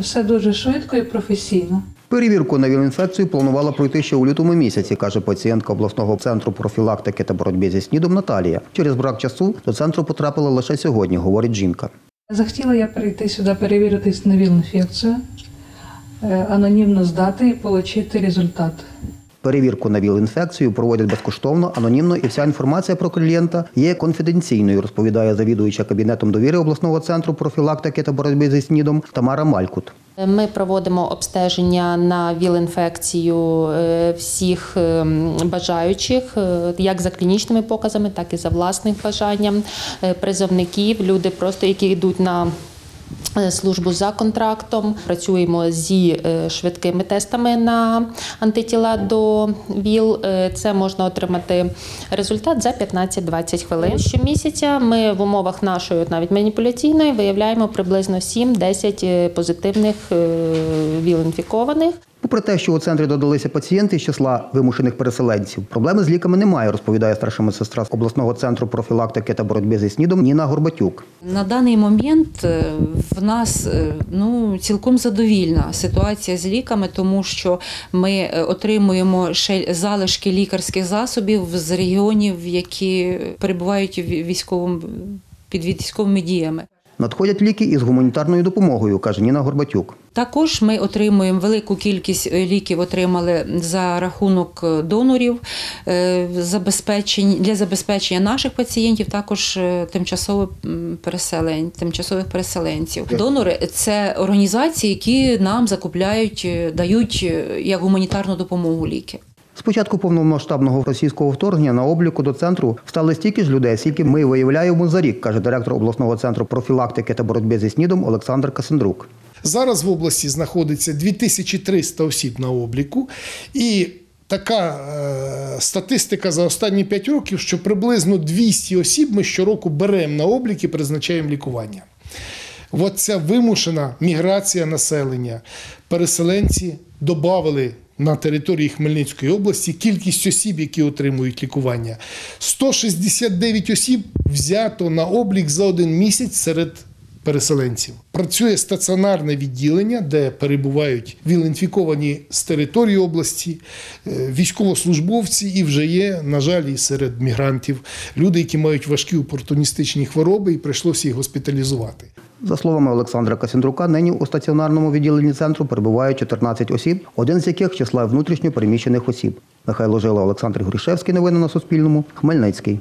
Все дуже швидко і професійно. Перевірку на віл-інфекцію планувала пройти ще у лютому місяці, каже пацієнтка обласного центру профілактики та боротьби зі СНІДом Наталія. Через брак часу до центру потрапила лише сьогодні, говорить жінка. Захотіла я прийти сюди перевіритись на ВІЛ-інфекцію, е, анонімно здати і отримати результат. Перевірку на ВІЛ-інфекцію проводять безкоштовно, анонімно і вся інформація про клієнта є конфіденційною, розповідає завідуюча кабінетом довіри обласного центру профілактики та боротьби зі СНІДом Тамара Малькут. Ми проводимо обстеження на ВІЛ-інфекцію е, всіх ем, бажаючих, е, як за клінічними показами, так і за власним бажанням е, призовників, люди просто які йдуть на е, Службу за контрактом працюємо зі е, швидкими тестами на антитіла до ВІЛ. Е, Це можна отримати результат за 15-20 хвилин. Щомісяця ми в умовах нашої навіть маніпуляційної виявляємо приблизно 7-10 е, позитивних е, ВІЛ-інфікованих. Попри те, що у центрі додалися пацієнти з числа вимушених переселенців, проблеми з ліками немає, розповідає старша медсестра з обласного центру профілактики та боротьби зі СНІДом Ніна Горбатюк. На даний момент е, в нас е, ну цілком задовільна ситуація з ліками, тому що ми е, отримуємо ще залишки лікарських засобів з регіонів, які перебувають в військовому під військовими діями. Надходять ліки із гуманітарною допомогою, каже Ніна Горбатюк. Також ми отримуємо велику кількість е, ліків, отримали за рахунок е, донорів е, забезпечень для забезпечення наших пацієнтів, також тимчасово переселень, тимчасових переселенців. Донори це організації, які нам закупляють, дають як гуманітарну допомогу ліки. З початку повномасштабного російського вторгнення на обліку до центру стали стільки ж людей, скільки ми виявляємо за рік, каже директор обласного центру профілактики та боротьби зі СНІДом Олександр Касендрук. Зараз в області знаходиться 2300 осіб на обліку, і така е, статистика за останні 5 років, що приблизно 200 осіб ми щороку беремо на облік і призначаємо лікування. От ця вимушена міграція населення, переселенці додали на території Хмельницької області кількість осіб, які отримують лікування. 169 осіб взято на облік за один місяць серед переселенців. Працює стаціонарне відділення, де перебувають віл-інфіковані з території області, е, військовослужбовці, і вже є, на жаль, і серед мігрантів люди, які мають важкі опортуністичні хвороби, і прийшлося їх госпіталізувати. За словами Олександра Касіндрука, нині у стаціонарному відділенні центру перебувають 14 осіб, один з яких числа внутрішньо переміщених осіб. Михайло Жила, Олександр Грішевський. Новини на Суспільному. Хмельницький.